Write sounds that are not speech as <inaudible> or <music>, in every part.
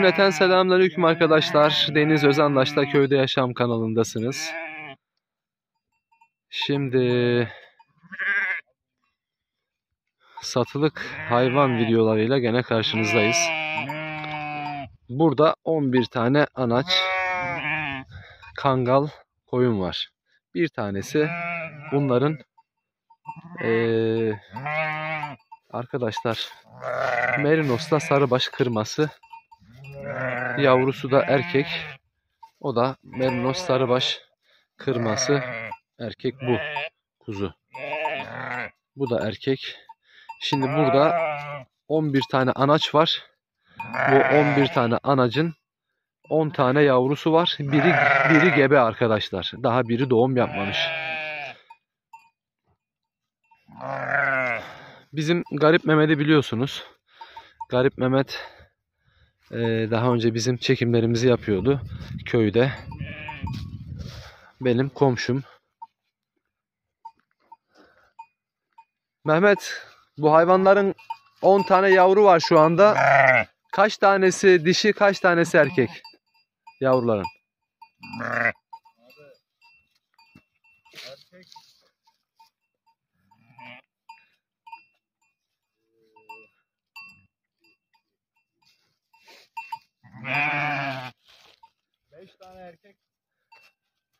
Cümleten selamünaleyküm arkadaşlar. Deniz Özandaş'ta Köyde Yaşam kanalındasınız. Şimdi satılık hayvan videolarıyla gene karşınızdayız. Burada 11 tane anaç kangal koyun var. Bir tanesi bunların eee, arkadaşlar Merinos'ta sarıbaş kırması. Yavrusu da erkek. O da Merinos sarıbaş kırması. Erkek bu. Kuzu. Bu da erkek. Şimdi burada 11 tane anaç var. Bu 11 tane anacın 10 tane yavrusu var. Biri biri gebe arkadaşlar. Daha biri doğum yapmamış. Bizim Garip Mehmet'i biliyorsunuz. Garip Mehmet daha önce bizim çekimlerimizi yapıyordu köyde. Benim komşum. Mehmet bu hayvanların 10 tane yavru var şu anda. Kaç tanesi dişi, kaç tanesi erkek? Yavruların. Beş tane erkek.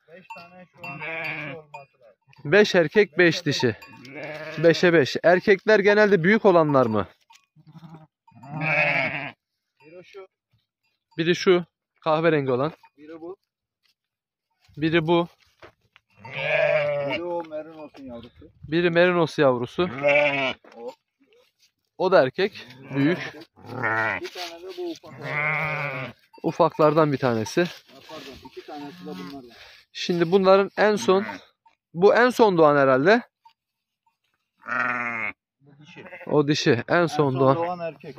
Beş tane şu an dişi olması lazım. 5 erkek, 5 dişi. 5'e 5. Erkekler genelde büyük olanlar mı? Biri şu, Biri şu kahverengi olan. biri bu. Biri bu. Biri o merinos'un yavrusu. Biri merinos yavrusu. O. O da erkek. Büyük. Bir tane de bu ufak. Ufaklardan bir tanesi. Pardon iki tanesi de bunlardan. Şimdi bunların en son bu en son doğan herhalde. Bu dişi. O dişi en En son doğan. doğan erkek.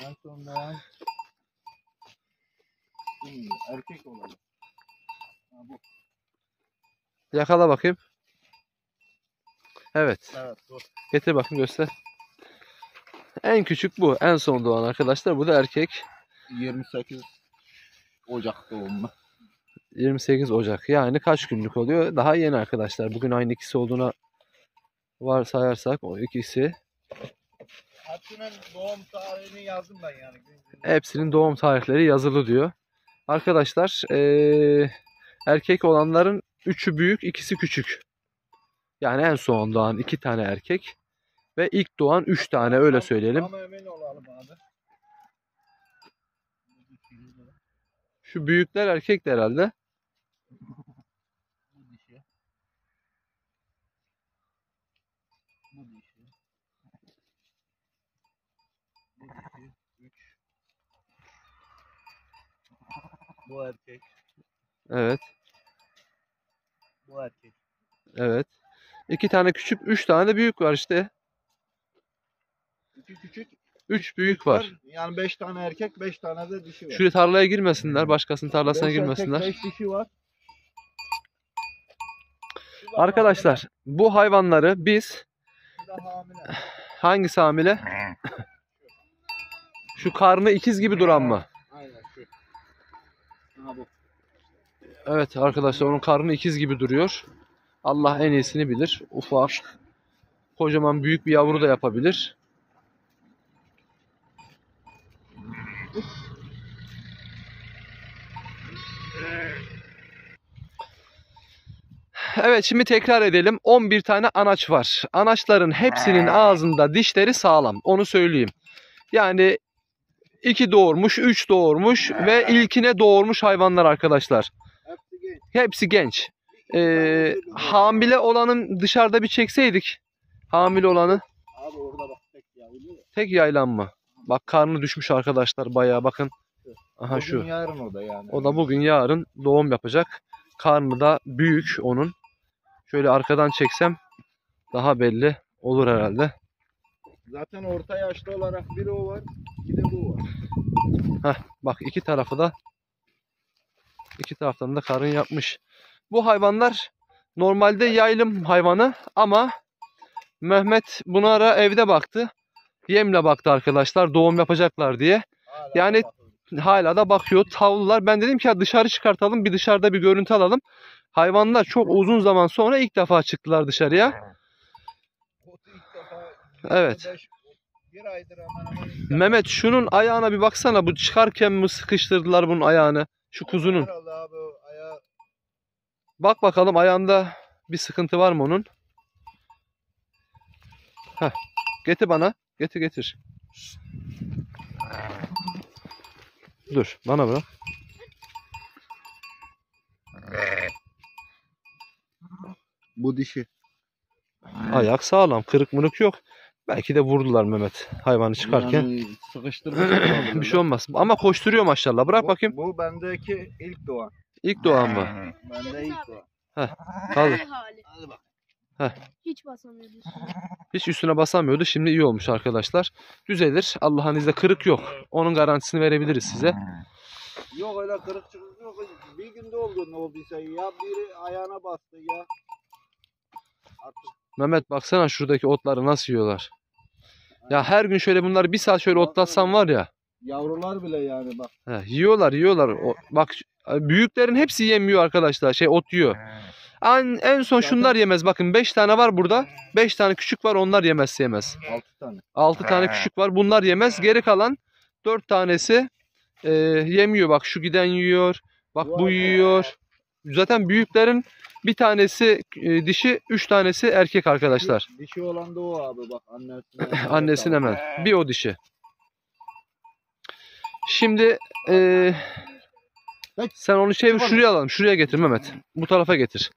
En son doğan Şimdi erkek olacak. Ha, bu. Yakala bakayım. Evet. Evet dur. Getir bakayım göster. En küçük bu. En son doğan arkadaşlar. Bu da erkek. 28 Ocak doğumlu. 28 Ocak. Yani kaç günlük oluyor? Daha yeni arkadaşlar. Bugün aynı ikisi olduğuna varsayarsak o ikisi. Hepsinin doğum tarihini yazdım ben yani. Hepsinin doğum tarihleri yazılı diyor. Arkadaşlar eee, erkek olanların üçü büyük, ikisi küçük. Yani en son doğan iki tane erkek ve ilk doğan üç tane öyle söyleyelim. Tam emin olalım abi. Şu büyükler erkek de herhalde. Bu dişi. Bu dişi. Bu dişi. Üç. Bu erkek. Evet, Bu erkek. evet. İki tane küçük, üç tane de büyük var işte. İki küçük Üç büyük var. Yani beş tane erkek, beş tane de dişi var. Şuraya tarlaya girmesinler, başkasının tarlasına Beş girmesinler. Erkek, beş dişi var. Arkadaşlar bu hayvanları biz hamile, hangisi hamile? Şu karnı ikiz gibi duran mı? Aynen şu. Ha bu. Evet arkadaşlar onun karnı ikiz gibi duruyor. Allah en iyisini bilir. Ufak, kocaman büyük bir yavru da yapabilir. Evet şimdi tekrar edelim. 11 tane anaç var. Anaçların hepsinin ağzında dişleri sağlam. Onu söyleyeyim. Yani 2 doğurmuş, 3 doğurmuş ve ilkine doğurmuş hayvanlar arkadaşlar. Hepsi genç. Hepsi genç. Ee, hamile olanın dışarıda bir çekseydik. Hamile olanı Abi orada bak tek yavru. tek yaylan mı? Bak karnı düşmüş arkadaşlar bayağı bakın. Aha Bugün şu. yarın o da yani. O da bugün yarın doğum yapacak. Karnı da büyük onun. Şöyle arkadan çeksem daha belli olur herhalde. Zaten orta yaşlı olarak biri o var, bir de bu var. Bak iki tarafı da iki taraftan da karın yapmış. Bu hayvanlar normalde yaylım hayvanı ama Mehmet bunu ara evde baktı. Yemle baktı arkadaşlar doğum yapacaklar diye. Yani-. Hala da bakıyor tavlular. Ben dedim ki dışarı çıkartalım bir dışarıda bir görüntü alalım. Hayvanlar çok uzun zaman sonra ilk defa çıktılar dışarıya. Evet. Mehmet şunun ayağına bir baksana. Bu çıkarken mi sıkıştırdılar bunun ayağını? Şu kuzunun. Herhalde abi o ayağı Bak bakalım ayağında bir sıkıntı var mı onun? Heh. Getir bana. Getir getir. Dur bana bırak. bu dişi. Ayak sağlam. Kırık mırık yok. Belki de vurdular Mehmet hayvanı çıkarken. Yani sıkıştırmış <coughs> bir şey olmaz. Ama koşturuyor maşallah. Bırak bakayım. Bu bendeki ilk doğan. İlk doğan mı? Bende ilk doğan. Kaldır. hali. Hadi bak. Hiç basamıyordu. Hiç üstüne basamıyordu. Şimdi iyi olmuş arkadaşlar. Düzelir. Allah'ın izniyle kırık yok. Onun garantisini verebiliriz size. Yok öyle kırık çıkık yok. Bir günde oldu ne olduysa ya biri ayağına bastı ya. Artık Mehmet baksana şuradaki otları nasıl yiyorlar. Ya her gün şöyle bunları bir saat şöyle otlatsam var ya. Yavrular bile yani bak. He, yiyorlar yiyorlar. O, bak büyüklerin hepsi yemiyor arkadaşlar. Şey ot yiyor. En, en son şunlar yemez. Bakın 5 tane var burada. 5 tane küçük var onlar yemezse yemez. 6 tane. 6 tane küçük var. Bunlar yemez. Geri kalan 4 tanesi e, yemiyor. Bak şu giden yiyor. Bak bu yiyor. Zaten büyüklerin bir tanesi e, dişi, 3 tanesi erkek arkadaşlar. Dişi olan da o abi bak annesine. <laughs> Annesine hemen. Bir o dişi. Şimdi e, sen onu şey şuraya alalım. Şuraya getir Mehmet. Bu tarafa getir.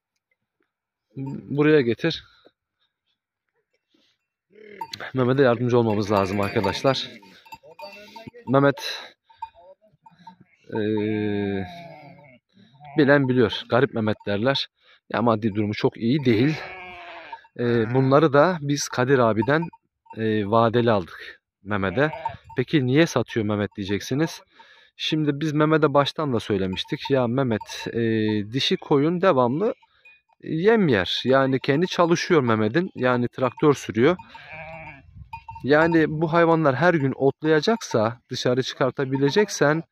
Buraya getir. Mehmet'e yardımcı olmamız lazım arkadaşlar. Mehmet eee, bilen biliyor. Garip Mehmet derler. Ya maddi durumu çok iyi değil. Eee, bunları da biz Kadir abiden eee, vadeli aldık Mehmet'e. Peki niye satıyor Mehmet diyeceksiniz. Şimdi biz Mehmet'e baştan da söylemiştik. Ya Mehmet eee, dişi koyun devamlı yem yer. Yani kendi çalışıyor Mehmet'in. Yani traktör sürüyor. Yani bu hayvanlar her gün otlayacaksa, dışarı çıkartabileceksen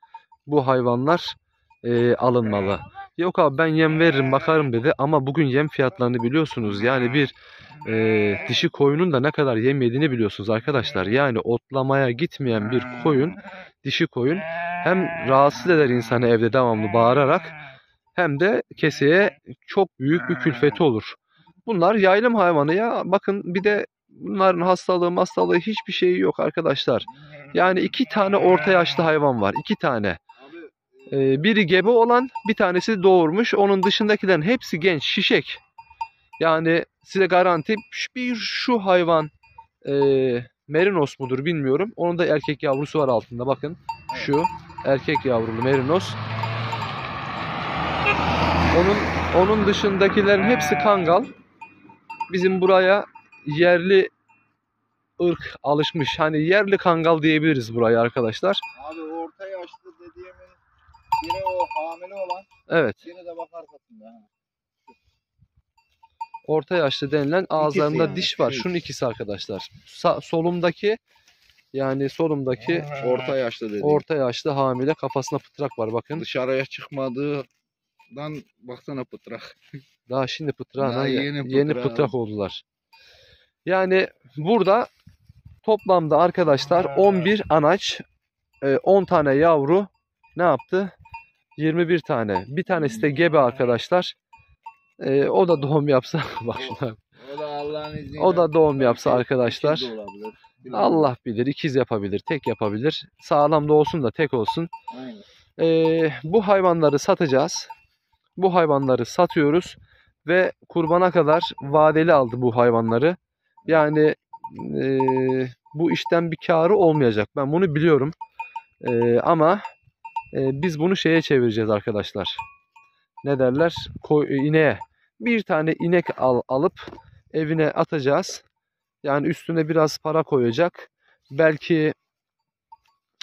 bu hayvanlar e, alınmalı. Yok abi ben yem veririm bakarım dedi ama bugün yem fiyatlarını biliyorsunuz. Yani bir e, dişi koyunun da ne kadar yem yediğini biliyorsunuz arkadaşlar. Yani otlamaya gitmeyen bir koyun, dişi koyun hem rahatsız eder insanı evde devamlı bağırarak hem de keseye çok büyük bir külfeti olur. Bunlar yaylım hayvanı ya. Bakın bir de bunların hastalığı hastalığı hiçbir şeyi yok arkadaşlar. Yani iki tane orta yaşlı hayvan var. iki tane. Ee, biri gebe olan bir tanesi doğurmuş. Onun dışındakilerin hepsi genç şişek. Yani size garanti bir şu hayvan e, merinos mudur bilmiyorum. Onun da erkek yavrusu var altında bakın. Şu erkek yavrulu merinos. Onun onun dışındakilerin hepsi kangal. Bizim buraya yerli ırk alışmış. Hani yerli kangal diyebiliriz buraya arkadaşlar. Abi orta yaşlı dediğimin biri o hamile olan, Evet. biri de bak arkasında. ha. Orta yaşlı denilen ağızlarında yani, diş var. şey. Şunun ikisi arkadaşlar. Sa- solumdaki yani solumdaki Orta yaşlı dediğim. orta yaşlı hamile kafasına pıtrak var bakın. Dışarıya çıkmadığından baksana pıtrak. <laughs> Daha şimdi pıtrağına Daha yeni, yeni pıtrak oldular. Yani burada toplamda arkadaşlar 11 anaç, e, 10 tane yavru ne yaptı? 21 tane. Bir tanesi de gebe arkadaşlar. E, o da doğum yapsa <laughs> bak şuna. O da Allah'ın izniyle. O da doğum yapsa arkadaşlar. Allah bilir ikiz yapabilir, tek yapabilir. Sağlam da olsun da tek olsun. Ee, bu hayvanları satacağız. Bu hayvanları satıyoruz ve kurbana kadar vadeli aldı bu hayvanları. Yani e, bu işten bir karı olmayacak. Ben bunu biliyorum. E, ama e, biz bunu şeye çevireceğiz arkadaşlar. Ne derler? Koy, ineğe. Bir tane inek al, alıp evine atacağız. Yani üstüne biraz para koyacak. Belki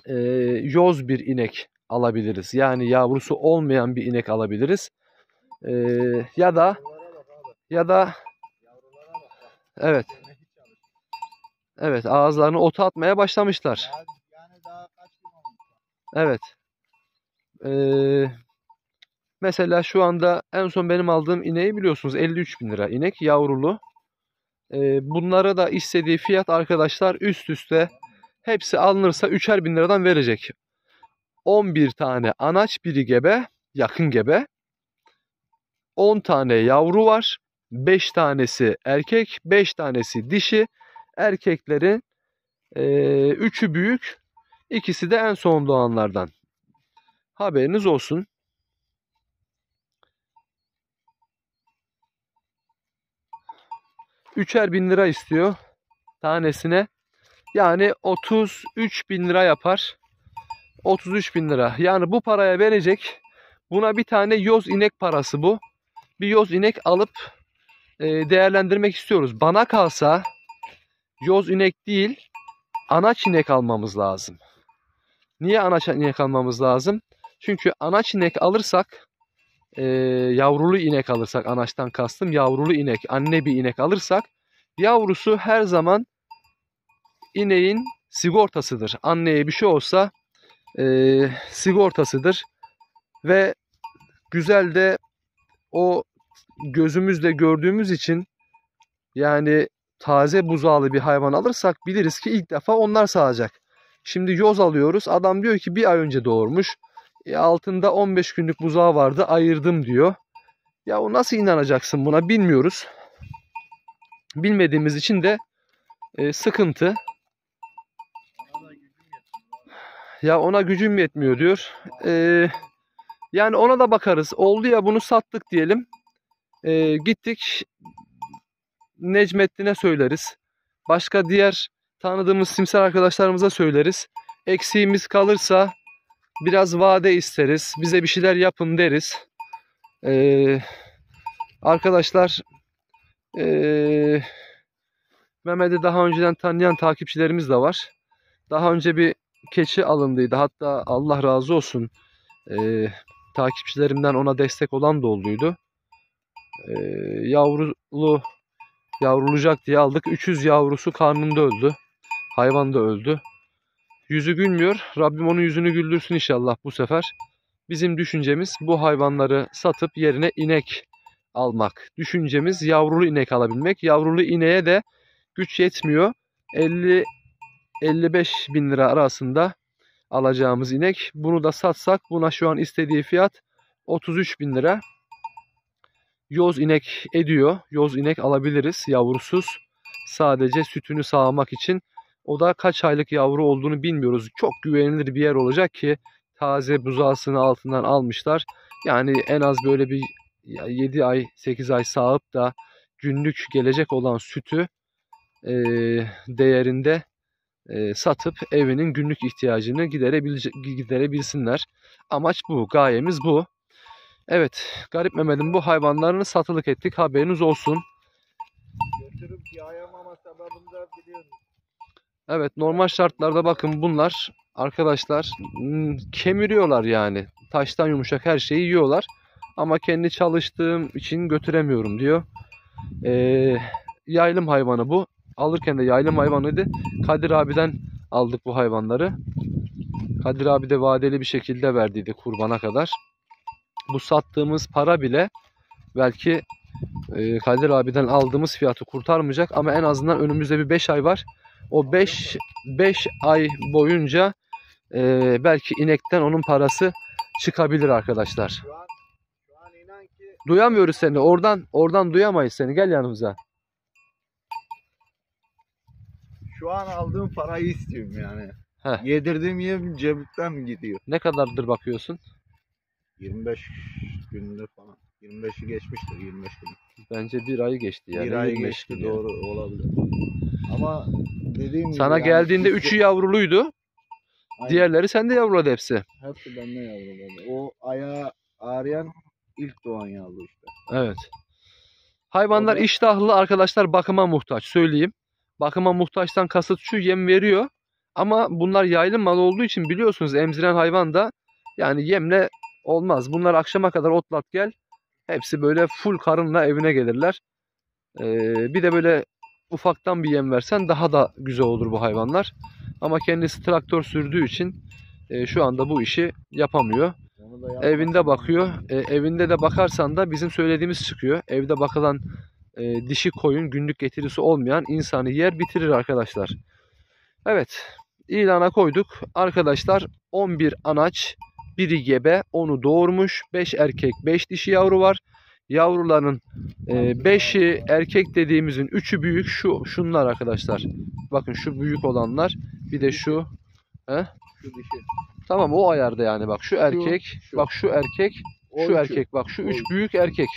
e, yoz bir inek alabiliriz. Yani yavrusu olmayan bir inek alabiliriz. E, ya da ya da evet Evet ağızlarını ota atmaya başlamışlar. Evet. Ee, mesela şu anda en son benim aldığım ineği biliyorsunuz 53 bin lira. İnek yavrulu. Ee, bunlara da istediği fiyat arkadaşlar üst üste hepsi alınırsa 3'er bin liradan verecek. 11 tane anaç biri gebe yakın gebe. 10 tane yavru var. 5 tanesi erkek 5 tanesi dişi. Erkeklerin 3'ü büyük İkisi de en son doğanlardan. Haberiniz olsun. Üçer bin lira istiyor tanesine. Yani 33 bin lira yapar. 33 bin lira. Yani bu paraya verecek. Buna bir tane yoz inek parası bu. Bir yoz inek alıp e, değerlendirmek istiyoruz. Bana kalsa yoz inek değil anaç inek almamız lazım. Niye anaç inek almamız lazım? Çünkü anaç inek alırsak e, yavrulu inek alırsak anaçtan kastım yavrulu inek anne bir inek alırsak yavrusu her zaman ineğin sigortasıdır. Anneye bir şey olsa e, sigortasıdır ve güzel de o gözümüzle gördüğümüz için yani taze buzağlı bir hayvan alırsak biliriz ki ilk defa onlar sağacak. Şimdi yoz alıyoruz. Adam diyor ki bir ay önce doğurmuş. E, altında 15 günlük buzağı vardı ayırdım diyor. Ya o nasıl inanacaksın buna bilmiyoruz. Bilmediğimiz için de e, sıkıntı. Ya ona gücüm yetmiyor diyor. E, yani ona da bakarız. Oldu ya bunu sattık diyelim. E, gittik Necmettin'e söyleriz. Başka diğer tanıdığımız simsar arkadaşlarımıza söyleriz. Eksiğimiz kalırsa biraz vade isteriz. Bize bir şeyler yapın deriz. Ee, arkadaşlar ee, Mehmet'i daha önceden tanıyan takipçilerimiz de var. Daha önce bir keçi alındıydı. Hatta Allah razı olsun ee, takipçilerimden ona destek olan da olduydu. Ee, yavrulu yavrulacak diye aldık. 300 yavrusu karnında öldü. Hayvan da öldü. Yüzü gülmüyor. Rabbim onun yüzünü güldürsün inşallah bu sefer. Bizim düşüncemiz bu hayvanları satıp yerine inek almak. Düşüncemiz yavrulu inek alabilmek. Yavrulu ineğe de güç yetmiyor. 50 55 bin lira arasında alacağımız inek. Bunu da satsak buna şu an istediği fiyat 33 bin lira. Yoz inek ediyor. Yoz inek alabiliriz yavrusuz. Sadece sütünü sağlamak için. O da kaç aylık yavru olduğunu bilmiyoruz. Çok güvenilir bir yer olacak ki taze buzağısını altından almışlar. Yani en az böyle bir 7 ay 8 ay sağıp da günlük gelecek olan sütü e, değerinde e, satıp evinin günlük ihtiyacını giderebilsinler. Amaç bu, gayemiz bu. Evet, Garip Mehmet'in bu hayvanlarını satılık ettik. Haberiniz olsun. Götürüp yayamama sebebini de biliyorsunuz. Evet, normal şartlarda bakın bunlar arkadaşlar hmm, kemiriyorlar yani. Taştan yumuşak her şeyi yiyorlar. Ama kendi çalıştığım için götüremiyorum diyor. Ee, yaylım hayvanı bu. Alırken de yaylım hayvanıydı. Kadir abiden aldık bu hayvanları. Kadir abi de vadeli bir şekilde verdiydi kurbana kadar bu sattığımız para bile belki e, Kadir abiden aldığımız fiyatı kurtarmayacak ama en azından önümüzde bir 5 ay var. O 5 5 ay boyunca e, belki inekten onun parası çıkabilir arkadaşlar. Duyamıyoruz seni. Oradan oradan duyamayız seni. Gel yanımıza. şu an aldığım parayı istiyorum yani. Heh. Yedirdiğim yem cebimden gidiyor. Ne kadardır bakıyorsun? 25 gündür falan. 25'i geçmiştir 25 gün. Bence bir ayı geçti yani. bir ay 25 geçti yani. doğru olabilir. Ama dediğim Sana yani geldiğinde iste- üçü yavruluydu. Aynen. Diğerleri sende yavruladı hepsi. Hepsi bende yavruladı. O ayağı ağrıyan ilk doğan yavru işte. Evet. Hayvanlar O da- iştahlı arkadaşlar bakıma muhtaç söyleyeyim. Bakıma muhtaçtan kasıt şu yem veriyor. Ama bunlar yaylım mal olduğu için biliyorsunuz emziren hayvan da yani yemle olmaz. Bunlar akşama kadar otlat gel. Hepsi böyle full karınla evine gelirler. Ee, bir de böyle ufaktan bir yem versen daha da güzel olur bu hayvanlar. Ama kendisi traktör sürdüğü için e, şu anda bu işi yapamıyor. Evinde bakıyor. E, evinde de bakarsan da bizim söylediğimiz çıkıyor. Evde bakılan e, dişi koyun günlük getirisi olmayan insanı yer bitirir arkadaşlar. Evet. ilana koyduk. Arkadaşlar 11 anaç, biri gebe, onu doğurmuş. 5 erkek, 5 dişi yavru var. Yavruların 5'i erkek dediğimizin 3'ü büyük. Şu şunlar arkadaşlar. Bakın şu büyük olanlar. Bir de şu. Şu dişi. Tamam o ayarda yani bak şu erkek, şu. bak şu erkek, O şu üçü. erkek bak şu O üç üçü. büyük erkek.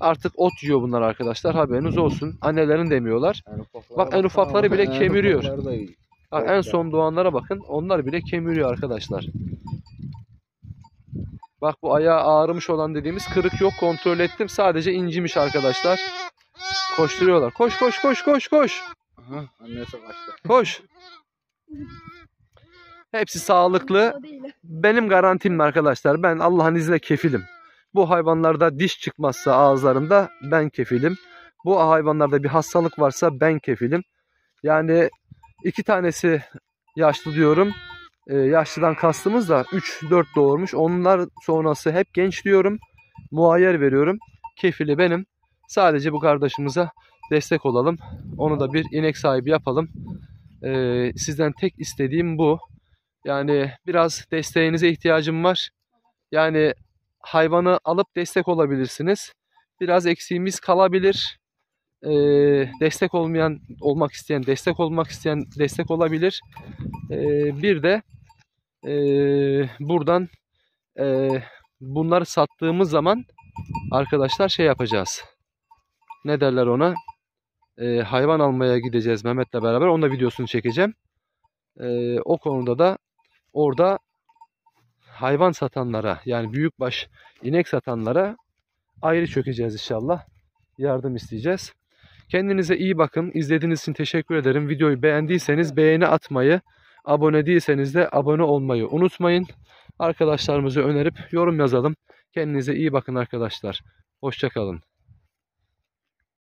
Artık ot yiyor bunlar arkadaşlar haberiniz olsun. Annelerin demiyorlar. En Bak en ufakları bile En kemiriyor. Bak, en son doğanlara bakın onlar bile kemiriyor arkadaşlar. Bak bu ayağı ağrımış olan dediğimiz kırık yok kontrol ettim. Sadece incimiş arkadaşlar. Koşturuyorlar. Koş koş koş koş koş. Aha, annesi kaçtı. Koş. Hepsi sağlıklı. Benim garantimle arkadaşlar ben Allah'ın izniyle kefilim. Bu hayvanlarda diş çıkmazsa ağızlarında ben kefilim. Bu hayvanlarda bir hastalık varsa ben kefilim. Yani iki tanesi yaşlı diyorum. Ee, yaşlıdan kastımız da 3-4 doğurmuş. Onlar sonrası hep genç diyorum. Muayyer veriyorum. Kefili benim. Sadece bu kardeşimize destek olalım. Onu da bir inek sahibi yapalım. Ee, sizden tek istediğim bu. Yani biraz desteğinize ihtiyacım var. Yani hayvanı alıp destek olabilirsiniz. Biraz eksiğimiz kalabilir. Ee, destek olmayan, olmak isteyen, destek olmak isteyen destek olabilir. Ee, bir de ee, buradan ee, bunları sattığımız zaman arkadaşlar şey yapacağız. Ne derler ona? Ee, hayvan almaya gideceğiz Mehmet'le beraber. Onun da videosunu çekeceğim. Ee, o konuda da orada hayvan satanlara yani büyükbaş inek satanlara ayrı çökeceğiz inşallah. Yardım isteyeceğiz. Kendinize iyi bakın. İzlediğiniz için teşekkür ederim. Videoyu beğendiyseniz beğeni atmayı, abone değilseniz de abone olmayı unutmayın. Arkadaşlarımızı önerip yorum yazalım. Kendinize iyi bakın arkadaşlar. Hoşçakalın.